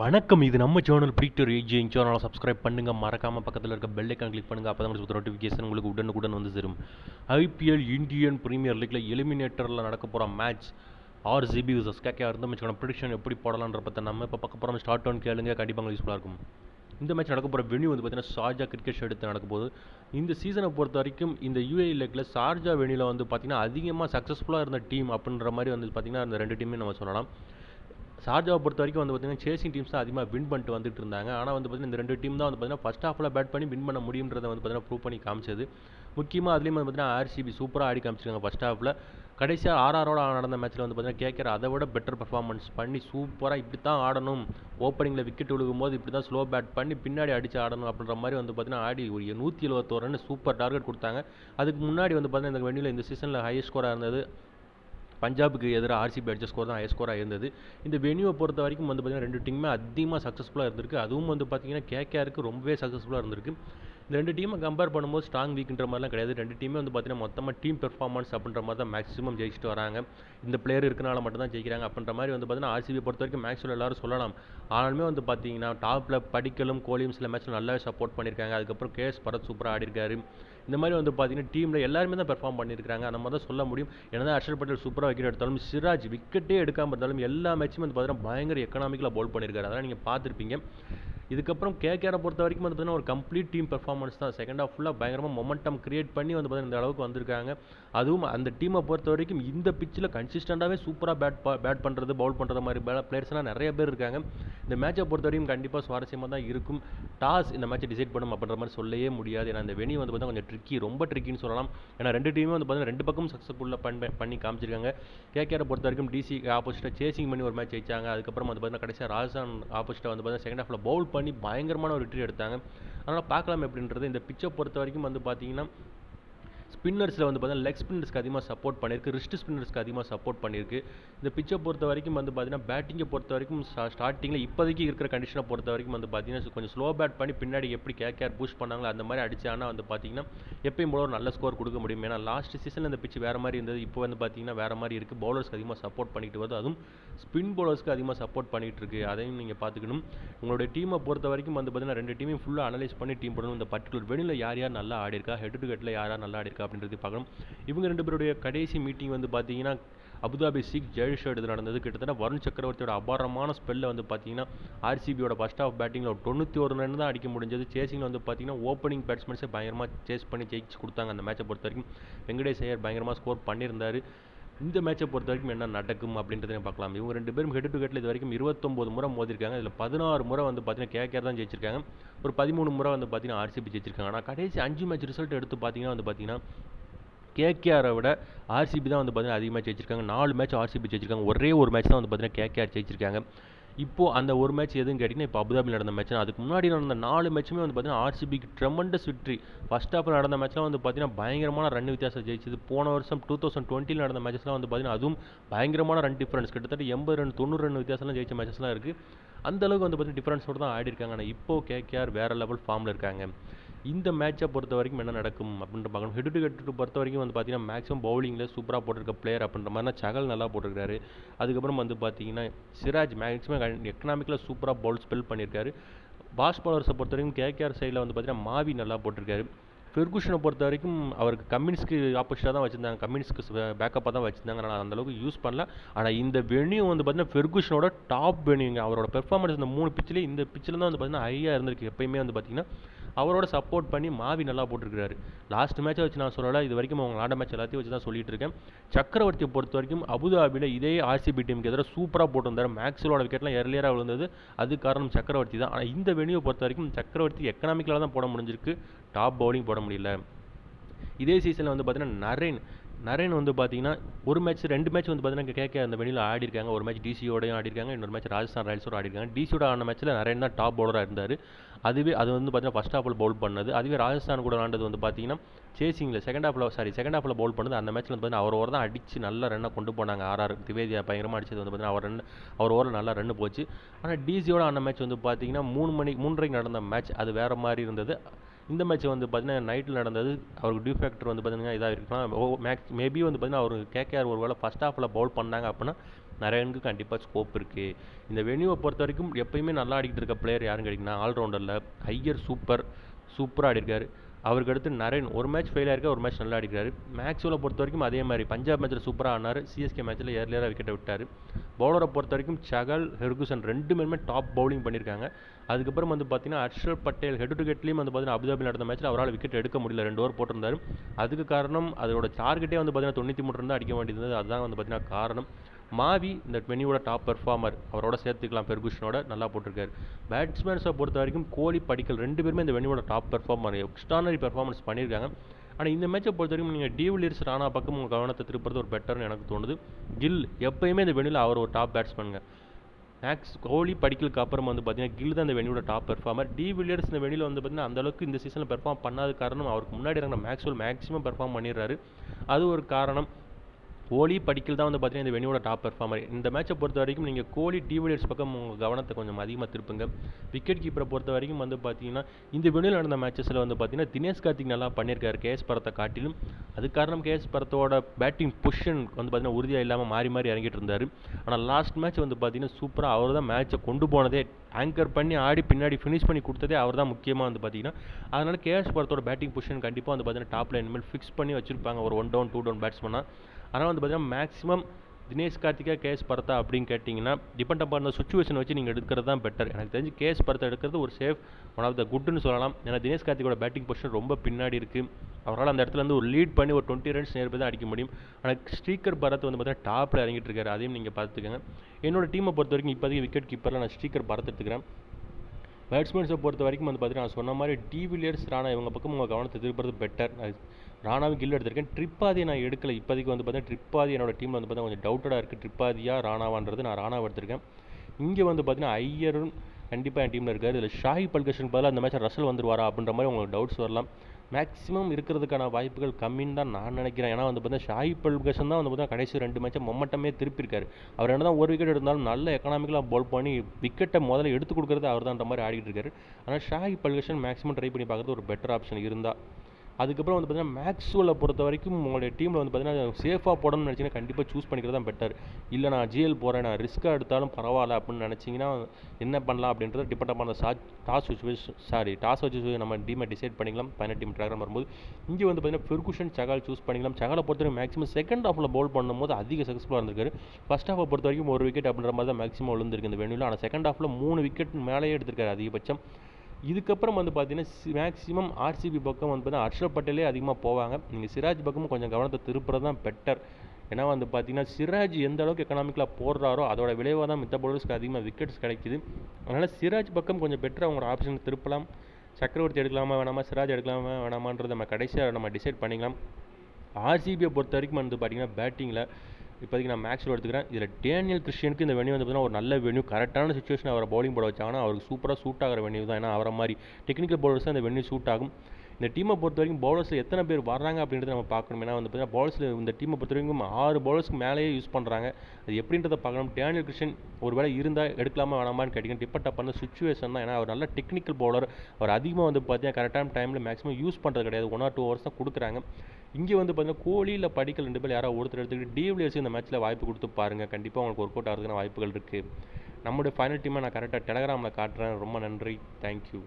வணக்கம் இது நம்ம சேனல் ப்ரீட்டர் ஏஜிங் சேனலை சப்ஸ்கிரைப் பண்ணுங்கள் மறக்காம பக்கத்தில் இருக்க பெல் ஐக்கான் கிளிக் பண்ணுங்கள் அப்போ தான் நோட்டிஃபிகேஷன் உங்களுக்கு உடனுக்குடன் வந்து சேரும். ஐபிஎல் இந்தியன் பிரீமியர் லீக்ல எலிமினேட்டரில் நடக்க போகிற மேட்ச் ஆர்சிபி விசஸ் கேகேஆர் இந்த மேட்ச்க்கான ப்ரிடிக்ஷன் எப்படி போடலான்ற பற்றி நம்ம இப்போ பக்க போகிறோம் ஸ்டார்ட் ஆன் கேளுங்க கண்டிப்பாக யூஸ்ஃபுல்லாக இருக்கும். இந்த மேட்ச் நடக்க போகிற வென்யூ வந்து பார்த்தீங்கன்னா ஷார்ஜா கிரிக்கெட் எடுத்து நடக்க போகுது. இந்த சீசனை பொறுத்த வரைக்கும் இந்த யூஏ லெக்கில் ஷார்ஜா வெனியில் வந்து பார்த்திங்கன்னா அதிகமாக சக்ஸஸ்ஃபுல்லாக இருந்த டீம் அப்படின்ற மாதிரி வந்து பார்த்தீங்கன்னா அந்த ரெண்டு டீமே நம்ம சொல்லலாம். ஷார்ஜாவை பொறுத்த வரைக்கும் வந்து பார்த்தீங்கன்னா சேசிங் டீம்ஸ் தான் அதிகமாக வின் பண்ணிட்டு வந்துட்டு இருந்தாங்க. ஆனால் வந்து பார்த்தீங்கன்னா இந்த ரெண்டு டீம் தான் வந்து பார்த்தீங்கன்னா ஃபஸ்ட் ஹாஃபில் பேட் பண்ணி வின் பண்ண முடியுன்றதை வந்து பார்த்தீங்கன்னா ப்ரூவ் பண்ணி காமிச்சது. முக்கியமாக அதுலேயும் வந்து பார்த்தீங்கன்னா ஆர்சிபி சூப்பராக ஆடி காமிச்சிருக்காங்க ஃபஸ்ட் ஹாஃபில் கடைசியாக ஆர்ஆரோட நடந்த மேட்ச்சில் வந்து பார்த்தீங்கன்னா கேட்கற அதை விட பெட்டர் பர்ஃபார்மன்ஸ் பண்ணி சூப்பராக இப்படி தான் ஆடணும். ஓப்பனிங்கில் விக்கெட் விழுகும்போது இப்படி தான் ஸ்லோ பேட் பண்ணி பின்னாடி அடித்து ஆடணும் அப்படின்ற மாதிரி வந்து பார்த்திங்கன்னா ஆடி ஒரு நூற்றி எழுபத்தோரு ரன் சூப்பர் டார்கெட் கொடுத்தாங்க. அதுக்கு முன்னாடி வந்து பார்த்தீங்கன்னா இந்த வெண்ணியில் இந்த சீசனில் ஹையஸ்ட் ஸ்கோராக இருந்தது. பஞ்சாபுக்கு எதிராக ஆர்சிபி அடிச்ச ஸ்கோர் தான் ஹை ஸ்கோராக இருந்தது. இந்த வெனியூவை பொறுத்த வரைக்கும் வந்து பார்த்திங்கன்னா ரெண்டு டீமுமே அதிகமாக சக்ஸஸ்ஃபுல்லாக இருந்திருக்கு. அதுவும் வந்து பார்த்திங்கன்னா கேகேஆருக்கு ரொம்பவே சக்ஸஸ்ஃபுல்லாக இருந்திருக்கு. இந்த ரெண்டு டீமை கம்பேர் பண்ணும்போது ஸ்ட்ராங் வீக்ன்ற மாதிரிலாம் கிடையாது. ரெண்டு டீமே வந்து பார்த்தீங்கன்னா மொத்தமாக டீம் பெர்ஃபார்மன்ஸ் அப்படின்ற மாதிரி தான் மேக்ஸிமம் ஜெயிச்சுட்டு வராங்க. இந்த பிளேயர் இருக்கனால மட்டும் தான் ஜெயிக்கிறாங்க. அப்படின்ற மாதிரி வந்து பார்த்தீங்கன்னா ஆர்சிபி பொறுத்த வரைக்கும் மேக்ஸில் எல்லாரும் சொல்லலாம். ஆனாலுமே வந்து பார்த்தீங்கன்னா டாப்பில் படிக்கலும் கோலியும் சில மேட்ச்சில் நல்லாவே சப்போர்ட் பண்ணியிருக்காங்க. அதுக்கப்புறம் கேஎஸ் பரத் சூப்பராக ஆடிருக்காரு இந்த மாதிரி வந்து பார்த்தீங்கன்னா டீமில் எல்லாருமே தான் பெர்ஃபார்ம் பண்ணியிருக்காங்க அந்த மாதிரி தான் சொல்ல முடியும். ஏன்னா ஹர்ஷல் பட்டேல் சூப்பராக விக்கெட் எடுத்தாலும் சிராஜ் விக்கெட்டே எடுக்காமல் இருந்தாலும் எல்லா மேட்சுமே வந்து பார்த்தீங்கன்னா பயங்கர எக்கனாமிக்கலாக பவுல் பண்ணியிருக்காரு. அதெல்லாம் நீங்கள் பார்த்துருப்பீங்க. இதுக்கப்புறம் கேகேஆரை பொறுத்த வரைக்கும் வந்து பார்த்தீங்கன்னா ஒரு கம்ப்ளீட் டீம் பெர்ஃபார்மன்ஸ் தான். செகண்ட் ஆஃப் ஃபுல்லாக பயங்கரமாக மொமெண்டம் கிரியேட் பண்ணி வந்து பார்த்தீங்கன்னா இந்த அளவுக்கு வந்திருக்காங்க. அதுவும் அந்த டீமை பொறுத்த வரைக்கும் இந்த பிச்சில் கன்சிஸ்டண்ட்டாகவே சூப்பராக பேட் பேட் பண்ணுறது பவுல் பண்ணுற மாதிரி பிளேயர்ஸ்லாம் நிறைய பேர் இருக்காங்க. இந்த மேட்சை பொறுத்த வரைக்கும் கண்டிப்பாக சுவாரஸ்யமாக தான் இருக்கும். டாஸ் இந்த மேட்சை டிசைட் பண்ணும் அப்படின்ற மாதிரி சொல்லவே முடியாது. ஏன்னா இந்த வெனி வந்து பார்த்தீங்கன்னா கொஞ்சம் ட்ரிக்கி ரொம்ப ட்ரிக்கின்னு சொல்லலாம். ஏன்னா ரெண்டு டீமும் வந்து பார்த்தீங்கன்னா ரெண்டு பக்கம் சக்ஸஸ்ஃபுல்லாக பண்ணி பண்ணி காமிச்சிருக்காங்க. கேகேஆரை பொறுத்த வரைக்கும் டிசி ஆப்போசிட்டாக சேசிங் பண்ணி ஒரு மேட்ச் ஜெயிச்சாங்க. அதுக்கப்புறம் வந்து பார்த்தீங்கன்னா கடைசியாக ராஜஸ்தான் ஆப்போசிட்டாக வந்து பார்த்தீங்கன்னா செகண்ட் ஹாஃபில் பவுல் பண்ணி பயங்கரமான ஒரு வெற்றி எடுத்தாங்க. அதனால் பார்க்கலாம் எப்படின்றது இந்த பிச்சை பொறுத்த வரைக்கும் வந்து பார்த்தீங்கன்னா ஸ்பின்னர்ஸில் வந்து பார்த்தீங்கன்னா லெக் ஸ்பின்னர்ஸ்க்கு அதிகமாக சப்போர்ட் பண்ணியிருக்கு ரிஸ்ட் ஸ்பின்னர்ஸ்க்கு அதிகமாக சப்போர்ட் பண்ணியிருக்கு. இந்த பிச்சை பொறுத்த வரைக்கும் வந்து பார்த்தீங்கன்னா பேட்டிங்கை பொறுத்த வரைக்கும் ஸ்டார்டிங்கில் இப்போதைக்கு இருக்கிற கண்டிஷனை பொறுத்த வரைக்கும் வந்து பார்த்தீங்கன்னா கொஞ்சம் ஸ்லோ பேட் பண்ணி பின்னாடி எப்படி கேகேஆர் புஷ் பண்ணாங்களோ அந்த மாதிரி அடிச்சானா வந்து பார்த்தீங்கன்னா எப்பயும் போல ஒரு நல்ல ஸ்கோர் கொடுக்க முடியும். ஏன்னா லாஸ்ட் சீசனில் இந்த பிச்சு வேறு மாதிரி இருந்தது இப்போ வந்து பார்த்தீங்கன்னா வேறு மாதிரி இருக்குது பவுலர்ஸ்க்கு அதிகமாக சப்போர்ட் பண்ணிட்டு வருது அதுவும் ஸ்பின் பவுலர்ஸ்க்கு அதிகமாக சப்போர்ட் பண்ணிட்டு இருக்குது அதையும் நீங்கள் பார்த்துக்கணும் உங்களுடைய டீமை பொறுத்த வரைக்கும் வந்து பார்த்தீங்கன்னா ரெண்டு டீமையும் ஃபுல்லாக அனலைஸ் பண்ணி டீம் போடணும். இந்த பர்டிகுலர் வெளியில் யார் யார் நல்லா ஆடி இருக்கா ஹெட் டு ஹெட்டில் யார் யார் நல்லா ஆடி இருக்கா அப்படின்றது பார்க்கணும். இவங்க ரெண்டு பேருடைய கடைசி மீட்டிங் வந்து பார்த்தீங்கன்னா அபுதாபி சிக் ஜெயஷா இது நடந்தது. கிட்டத்தட்ட வருண் சக்கரவர்த்தியோட அபாரமான ஸ்பெல்ல வந்து பார்த்தீங்கன்னா ஆர்சிபியோட ஃபஸ்ட் ஆஃப் பேட்டிங்கில் ஒரு தொண்ணூற்றி ஒரு ரன் தான் அடிக்க முடிஞ்சது. சேசிங்கில் வந்து பார்த்தீங்கன்னா ஓப்பனிங் பேட்ஸ்மேன்ஸே பயங்கரமாக சேஸ் பண்ணி ஜெயிச்சு கொடுத்தாங்க அந்த மேட்சை பொறுத்த வரைக்கும். வெங்கடேஷ் ஐயர் பயங்கரமாக ஸ்கோர் பண்ணியிருந்தார். இந்த மேட்சை பொறுத்த வரைக்கும் என்ன நடக்கும் அப்படின்றத பார்க்கலாம். இவங்க ரெண்டு பேரும் ஹெட் டு ஹெட்டில் இது வரைக்கும் இருபத்தொம்போது முறை மோதிருக்காங்க இதில் பதினாறு முறை வந்து பார்த்தீங்கன்னா கேகேஆர் தான் ஜெயிச்சிருக்காங்க. ஒரு பதிமூணு முறை வந்து பார்த்தீங்கன்னா ஆர்சிபி ஜெயிச்சிருக்காங்க. ஆனால் கடைசி அஞ்சு மேட்ச் ரிசல்ட் எடுத்து பார்த்தீங்கன்னா வந்து பார்த்தீங்கன்னா கேகேஆரை விட ஆர்சிபி தான் வந்து பார்த்தீங்கன்னா அதிகமாக ஜெயிச்சிருக்காங்க. நாலு மேட்ச் ஆர்சிபி ஜெயிச்சிருக்காங்க. ஒரே ஒரு மேட்ச் தான் வந்து பார்த்தீங்கன்னா கேகேஆர் ஜெயிச்சிருக்காங்க. இப்போது அந்த ஒரு மேட்ச் எதுன்னு கேட்டிங்கன்னா இப்போ அபுதாபி நடந்த மேட்ச் அதுக்கு முன்னாடி நடந்த நாலு மேட்சுமே வந்து பார்த்தீங்கன்னா ஆர்சிபிக்கு ட்ரெமண்டஸ் விக்ட்ரி ஃபஸ்ட் ஹாஃப் நடந்த மேட்ச்லாம் வந்து பார்த்தீங்கன்னா பயங்கரமான ரன் வித்தியாசம் ஜெயிச்சது. போன வருஷம் டூ தௌசண்ட் டுவெண்ட்டியில் நடந்த மேட்சஸ்லாம் வந்து பார்த்தீங்கன்னா அதுவும் பயங்கரமான ரன் டிஃப்ரென்ஸ் கிட்டத்தட்ட எண்பது ரன் தொண்ணூறு ரன் வித்தியாசம்லாம் ஜெயிச்ச மேட்சஸ்லாம் இருக்குது அந்த அளவுக்கு வந்து பார்த்தீங்கன்னா டிஃப்ரென்ஸோடு தான் ஆடி இருக்காங்க ஆனால் இப்போது கேகேஆர் வேறு லெவல் ஃபார்மில் இருக்காங்க. இந்த மேட்சை பொறுத்த வரைக்கும் என்ன நடக்கும் அப்படின்ற பார்க்கணும். ஹெட் டு ஹெட் பொறுத்த வரைக்கும் வந்து பார்த்தீங்கன்னா மேக்ஸிமம் பவுலிங்கில் சூப்பராக போட்டிருக்க பிளேயர் அப்படின்ற மாதிரினா சகல் நல்லா போட்டிருக்காரு அதுக்கப்புறம் வந்து பார்த்தீங்கன்னா சிராஜ் மேக்ஸிமம் எக்கனாமிக்கில் சூப்பராக பவுல் ஸ்பெல் பண்ணியிருக்காரு பாஸ் பவுலர்ஸை பொறுத்த வரைக்கும் கேகேஆர் சைடில் வந்து பார்த்தீங்கன்னா மாவி நல்லா போட்டிருக்காரு. ஃபெர்குஷனை பொறுத்த வரைக்கும் அவருக்கு கம்யூனிஸ்ட்க்கு ஆப்போசிட்டாக தான் வச்சுருந்தாங்க. கம்யூனிஸ்ட்க்கு பேக்கப்பாக தான் வச்சுருந்தாங்க. ஆனால் அந்தளவுக்கு யூஸ் பண்ணல. ஆனால் இந்த வெனியூ வந்து பார்த்தீங்கன்னா ஃபெர்குஷனோட டாப் வெனியூங்க அவரோட பெர்ஃபார்மன்ஸ் இந்த மூணு பிச்சிலே இந்த பிச்சில் தான் வந்து பார்த்தீங்கன்னா ஹையாக இருந்திருக்கு. எப்பயுமே வந்து பார்த்தீங்கன்னா அவரோட சப்போர்ட் பண்ணி மாவி நல்லா போட்டிருக்கிறாரு. லாஸ்ட் மேட்சை வச்சு நான் சொல்லலை இது வரைக்கும் அவங்க ஆட மேட்ச் எல்லாத்தையும் வச்சு தான் சொல்லிட்டு இருக்கேன். சக்கரவர்த்தியை பொறுத்த வரைக்கும் அபுதாபியில் இதே ஆர்சிபி டீமுக்கு எதிராக சூப்பராக போட்டிருந்தார் மேக்ஸிலோட விக்கெட்லாம் எர்லியராக விழுந்தது. அது காரணம் சக்கரவர்த்தி தான். ஆனால் இந்த வெனியை பொறுத்த வரைக்கும் சக்கரவர்த்தி எக்கனாமிக்கலாக தான் போட முடிஞ்சிருக்கு. டாப் பவுலிங் போட முடியல. இதே சீசனில் வந்து பார்த்தீங்கன்னா நரேன் நரேன் வந்து பார்த்தீங்கன்னா ஒரு மேட்ச் ரெண்டு மேட்ச் வந்து பார்த்தீங்கன்னா கேட்க அந்த வெளியில் ஆடிருக்காங்க. ஒரு மேட்ச் டிசியோடையும் ஆடி இருக்காங்க இன்னொரு மேட்ச் ராஜஸ்தான் ராயல்ஸோட ஆடிருக்காங்க. டிசியோட ஆன மேட்ச்சில் நரேன் தான் டாப் பவுலராக இருந்தார். அதுவே அது வந்து பார்த்தீங்கன்னா ஃபஸ்ட் ஹாஃபில் பவுல் பண்ணது. அதுவே ராஜஸ்தான் கூட ஆண்டது வந்து பார்த்தீங்கன்னா சேசிங்கில் செகண்ட் ஹாஃபில் சாரி செகண்ட் ஹாஃபில் பவுல் பண்ணது. அந்த மேட்ச்சில் வந்து பார்த்தீங்கன்னா அவர் ஓவர் தான் அடித்து நல்ல ரன்னை கொண்டு போனாங்க. ஆர்ஆர் திவேதியா பயங்கரமாக அடிச்சது வந்து பார்த்தீங்கன்னா அவர் ரன் அவர் ஓவர் நல்லா ரன் போச்சு. ஆனால் டிசியோட ஆன மேட்ச் வந்து பார்த்தீங்கன்னா மூணு மணி மூன்றரைக்கு நடந்த மேட்ச் அது வேறு மாதிரி இருந்தது. இந்த மேட்ச் வந்து பார்த்தீங்கன்னா நைட்டில் நடந்தது அவருக்கு டியூ ஃபேக்டர் வந்து பார்த்தீங்கன்னா இதாக இருக்கலாம். ஓ மேக்ஸ் மேபி வந்து பார்த்தீங்கன்னா அவர் கேகேஆர் ஒரு வேளை ஃபஸ்ட் ஹாஃபில் பவுல் பண்ணாங்க அப்படின்னா ரன்க்கு கண்டிப்பாக ஸ்கோப் இருக்குது இந்த வெனியூவை பொறுத்த வரைக்கும் எப்பயுமே நல்லா ஆடிக்கிட்டு இருக்க பிளேயர் யாருன்னு கிடைக்குன்னா ஆல்ரவுண்டரில் ஐயர் சூப்பர் சூப்பராக ஆடிருக்காரு. அவருக்கு அடுத்து நரேன். ஒரு மேட்ச் ஃபெயில் ஆயிருக்கா ஒரு மேட்ச் நல்லா அடிக்கிறாரு மேக்ஸ்வெலை பொறுத்த வரைக்கும் அதே மாதிரி பஞ்சாப் மேட்ச்சில் சூப்பராக ஆனார். சிஎஸ்கே மேட்ச்சில் ஏர்லியராக விக்கெட்டை விட்டார். பவுலரை பொறுத்த வரைக்கும் சகல் ஹெர்குசன் ரெண்டு பேருமே டாப் பவுலிங் பண்ணியிருக்காங்க அதுக்கப்புறம் வந்து பார்த்தீங்கன்னா ஹர்ஷல் பட்டேல் ஹெட் டு ஹெட்லேயும் வந்து பார்த்தீங்கன்னா அபுதாபியில் நடந்த மேட்ச்சில் அவரால் விக்கெட் எடுக்க முடியல. ரெண்டு ஓவர் போட்டிருந்தாரு. அதுக்கு காரணம் அதோட டார்கெட்டே வந்து பார்த்தீங்கன்னா தொண்ணூற்றி மூணு இருந்தால் தான் அடிக்க வேண்டியது அதுதான் வந்து பார்த்தீங்கன்னா காரணம். மாவி இந்த மெனியோட டாப் பெர்ஃபார்மர் அவரோட சேர்த்துக்கலாம் பெர்குஷனோட நல்லா போட்டிருக்காரு. பேட்ஸ்மேன்ஸை பொறுத்த வரைக்கும் கோலி படிக்கல் ரெண்டு பேருமே இந்த வெனியோட டாப் பெர்ஃபார்மர் எக்ஸ்ட்ரானரி பெர்ஃபார்மன்ஸ் பண்ணியிருக்காங்க. ஆனால் இந்த மேட்சை பொறுத்த வரைக்கும் நீங்கள் டிவிலியர்ஸ் ராணா பக்கம் உங்கள் கவனத்தை திருப்புறது ஒரு பெட்டர்னு எனக்கு தோணுது. கில் எப்பயுமே இந்த வெனியில் அவர் ஒரு டாப் பேட்ஸ்மேனுங்க மேக்ஸ் கோலி படிக்கலுக்கு அப்புறம் வந்து பார்த்தீங்கன்னா கில் தான் இந்த வெனியோட டாப் பெர்ஃபார்மர் டி வில்லியர்ஸ் இந்த வெளியில் வந்து பார்த்தீங்கன்னா அந்தளவுக்கு இந்த சீசனில் பெர்ஃபார்ம் பண்ணாத காரணம் அவருக்கு முன்னாடி இறங்கின மேக்ஸ்வெல் மேக்ஸிமம் பெர்ஃபார்ம் பண்ணிடுறாரு. அது ஒரு காரணம். கோலி படிக்கல் தான் வந்து பார்த்தீங்கன்னா இந்த வெனியோட டாப் பெர்ஃபார்மர் இந்த மேட்சை பொறுத்த வரைக்கும் நீங்கள் கோலி டிவிலியர்ஸ் பக்கம் உங்கள் கவனத்தை கொஞ்சம் அதிகமாக திருப்புங்க. விக்கெட் கீப்பரை பொறுத்த வரைக்கும் வந்து பார்த்தீங்கன்னா இந்த வெனியில் நடந்த மேட்சஸில் வந்து பார்த்தீங்கன்னா தினேஷ் கார்த்திக் நல்லா பண்ணியிருக்காரு கேஎஸ் பரத்தை காட்டிலும். அது காரணம் கேஎஸ் பரத்தோட பேட்டிங் பொஷன் வந்து பார்த்தீங்கன்னா உறுதியாக இல்லாமல் மாறி மாறி இறங்கிட்டு இருந்தார். ஆனால் லாஸ்ட் மேட்ச் வந்து பார்த்தீங்கன்னா சூப்பராக அவர் தான் மேட்சை கொண்டு போனதே ஆங்கர் பண்ணி ஆடி பின்னாடி ஃபினிஷ் பண்ணி கொடுத்ததே அவர் தான் முக்கியமாக வந்து பார்த்தீங்கன்னா அதனால் கேஎஸ் பரத்தோட பேட்டிங் பொசிஷன் கண்டிப்பாக வந்து பார்த்தீங்கன்னா டாப்பில் இனிமேல் ஃபிக்ஸ் பண்ணி வச்சுருப்பாங்க. ஒரு ஒன் டவுன் டூ டவுன் பேட்ஸ்மனாக ஆனால் வந்து பார்த்தீங்கன்னா மேக்ஸிமம் தினேஷ் கார்த்திகா கேஎஸ் பரத்தா அப்படின்னு கேட்டிங்கன்னா டிபெண்ட் அப்பான் அந்த சுச்சுவேஷன் வச்சு நீங்கள் எடுக்கிறது தான் பெட்டர் எனக்கு தெரிஞ்சு கேஎஸ் பரத்தா எடுக்கிறது ஒரு சேஃப் ஒன் ஆஃப் த குட்னு சொல்லலாம். ஏன்னா தினேஷ் கார்த்திகோட பேட்டிங் பொசிஷன் ரொம்ப பின்னாடி இருக்குது அவரால் அந்த இடத்துல வந்து ஒரு லீட் பண்ணி ஒரு டுவெண்ட்டி ரன்ஸ் நேர்ப்பு தான் அடிக்க முடியும். ஆனால் ஸ்டீக்கர் பரத் வந்து பார்த்தீங்கன்னா டாப்பில் இறங்கிட்டு இருக்காரு. அதையும் நீங்கள் பார்த்துக்கோங்க. என்னோட டீமை பொறுத்த வரைக்கும் இப்போதைக்கு விக்கெட் கீப்பரில் நான் ஸ்டீக்கர் பரத் எடுத்துக்கிறேன். பேட்ஸ்மேன்ஸை பொறுத்த வரைக்கும் வந்து பார்த்தீங்கன்னா நான் சொன்ன மாதிரி டிவிலியர்ஸ் ராணா இவங்க பக்கம் உங்கள் கவனத்தை திருப்புறது பெட்டர் ராணாவும் கில் எடுத்திருக்கேன். ட்ரிப்பாதி நான் எடுக்கல. இப்போதைக்கு வந்து பார்த்தீங்கன்னா ட்ரிப்பாதி என்னோட டீமில் வந்து பார்த்தீங்கன்னா கொஞ்சம் டவுட்டடாக இருக்குது ட்ரிப்பாதியாக ராணாவான்றது நான் ராணாவை எடுத்திருக்கேன். இங்கே வந்து பார்த்தீங்கன்னா ஐயரும் கண்டிப்பாக என் டீமில் இருக்கார். இதில் ஷாஹி பல்கஷன் பதிலாக அந்த மேட்ச் ரசல் வந்துருவாரா அப்படின்ற மாதிரி உங்களுக்கு டவுட்ஸ் வரலாம். மேக்ஸிமம் இருக்கிறதுக்கான வாய்ப்புகள் கம்மின்னு தான் நான் நினைக்கிறேன். ஏன்னா வந்து பார்த்தீங்கன்னா ஷாஹி பல்கஷன் தான் வந்து பார்த்தீங்கன்னா கடைசி ரெண்டு மேட்சை மொமெட்டமே திருப்பியிருக்காரு. அவர் என்ன தான் ஒரு விக்கெட் இருந்தாலும் நல்ல எக்கனாமிக்கலாக பால் பண்ணி விக்கெட்டை முதல்ல எடுத்து கொடுக்குறது அவர் தான்ற மாதிரி ஆடிட்டு இருக்காரு. ஆனால் ஷாஹி பல்கஷன் மேக்ஸிமம் ட்ரை பண்ணி பார்க்குறது ஒரு பெட்டர் ஆப்ஷன் இருந்தால் அதுக்கப்புறம் வந்து பார்த்தீங்கன்னா மேக்ஸ்வெல்லை பொறுத்த வரைக்கும் உங்களுடைய டீமில் வந்து பார்த்தீங்கன்னா சேஃபாக போடணும்னு நினச்சிங்கன்னா கண்டிப்பாக சூஸ் பண்ணிக்கிறது தான் பெட்டர் இல்லை நான் ஜிஎல் போகிறேன் நான் ரிஸ்க்காக எடுத்தாலும் பரவாயில்ல அப்படின்னு நினச்சிங்கன்னா என்ன பண்ணலாம் அப்படின்றத டிபெண்ட் அப்பான் அந்த டாஸ் வச்சு சாரி டாஸ் வச்சு நம்ம டீமை டிசைட் பண்ணிக்கலாம். பதினெட்டு டீம் ட்ராகர் வரும்போது இங்கே வந்து பார்த்தீங்கன்னா பெர்குஷன் சகால் சூஸ் பண்ணிக்கலாம். சகாலை பொறுத்த வரைக்கும் மேக்ஸிமம் செகண்ட் ஹாஃபில் பவுல் பண்ணும்போது அதிக சக்ஸஸ்ஃபுல்லாக இருந்திருக்காரு. ஃபஸ்ட் ஹாஃபை பொறுத்த வரைக்கும் ஒரு விக்கெட் அப்படின்ற மாதிரி தான் மேக்ஸிமம் விழுந்திருக்கு இந்த வெனியில் ஆனால் செகண்ட் ஹாஃபில் மூணு விக்கெட் மேலேயே எடுத்திருக்காரு அதிகபட்சம். இதுக்கப்புறம் வந்து பார்த்தீங்கன்னா மேக்ஸிமம் ஆர்சிபி பக்கம் வந்து பார்த்தீங்கன்னா ஹர்ஷல் பட்டேலே அதிகமாக போவாங்க. நீங்கள் சிராஜ் பக்கமும் கொஞ்சம் கவனத்தை திருப்புறது தான் பெட்டர் ஏன்னா வந்து பார்த்தீங்கன்னா சிராஜ் எந்த அளவுக்கு எக்கனாமிக்கலாக போடுறாரோ அதோட விளைவாக தான் மித்த பவுலர்ஸ்க்கு அதிகமாக விக்கெட்ஸ் கிடைக்குது. அதனால் சிராஜ் பக்கம் கொஞ்சம் பெட்டர் அவங்களோட ஆப்ஷன் திருப்பலாம். சக்கரவர்த்தி எடுக்கலாமா வேணாமா சிராஜ் எடுக்கலாமா வேணாமான்றதை நம்ம கடைசியாக நம்ம டிசைட் பண்ணிக்கலாம். ஆர்சிபியை பொறுத்த வரைக்கும் வந்து பார்த்தீங்கன்னா பேட்டிங்கில் இப்போதைக்கு நான் மேக்ஸில் எடுத்துக்கிறேன். இதில் டேனியல் கிறிஸ்டியனுக்கு இந்த வெனியூ வந்து பார்த்தீங்கன்னா ஒரு நல்ல வெனியூ கரெக்டான சுச்சுவேஷன் அவரை பவுலிங் போட வச்சாங்கன்னா அவருக்கு சூப்பராக சூட் ஆகிற வெனியூ தான். ஏன்னா அவரை மாதிரி டெக்னிக்கல் பவுலர்ஸ் தான் இந்த வெனியூ சூட் ஆகும். இந்த டீமை பொறுத்த வரைக்கும் பவுலர்ஸில் எத்தனை பேர் வர்றாங்க அப்படின்றத நம்ம பார்க்கணும். ஏன்னா வந்து பார்த்தீங்கன்னா பவுலர்ஸில் இந்த டீமை பொறுத்த வரைக்கும் ஆறு பவுலர்ஸ்க்கு மேலேயே யூஸ் பண்ணுறாங்க அது எப்படின்றத பார்க்கணும். டேனியல் கிருஷ்ணன் ஒரு வேளை இருந்தால் எடுக்கலாமா வேணாமான்னு கேட்டிங்கன்னா டிப்பட்ட பண்ண சுச்சுவேஷன் தான். ஏன்னா அவர் நல்ல டெக்னிக்கல் பவுலர் அவர் அதிகமாக வந்து பார்த்தீங்கன்னா கரெக்டான டைமில் மேக்ஸிமம் யூஸ் பண்ணுறது கிடையாது. ஒன் ஆர் டூ ஹவர்ஸ் தான் கொடுக்குறாங்க. இங்கே வந்து பார்த்தீங்கன்னா கோலியில் படிக்கல் ரெண்டு பேர் யாராவது ஒருத்தர் எடுத்துக்கிட்டு டிவிலியர்ஸ் இந்த மேட்ச்சில் வாய்ப்பு கொடுத்து பாருங்கள் கண்டிப்பாக உங்களுக்கு ஒர்க் அவுட் ஆகிறதுக்கான வாய்ப்புகள் இருக்குது நம்மளுடைய ஃபைனல் டீமை நான் கரெக்டாக டெலகிராமில் காட்டுறேன். ரொம்ப நன்றி. தேங்க்யூ